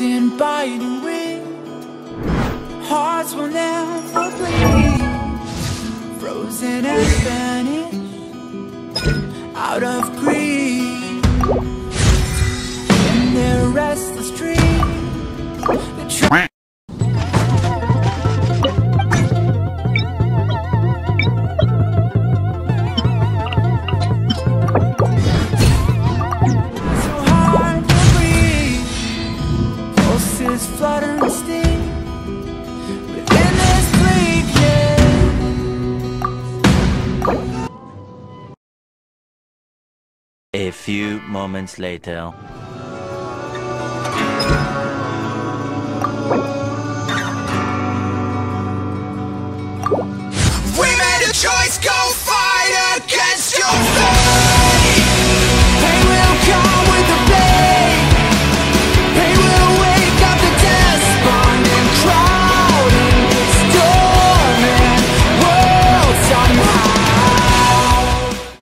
In biting wind Hearts will never bleed. Frozen and vanished. Out of greed In their restless Pulses flutter and sting Within this bleakness A few moments later.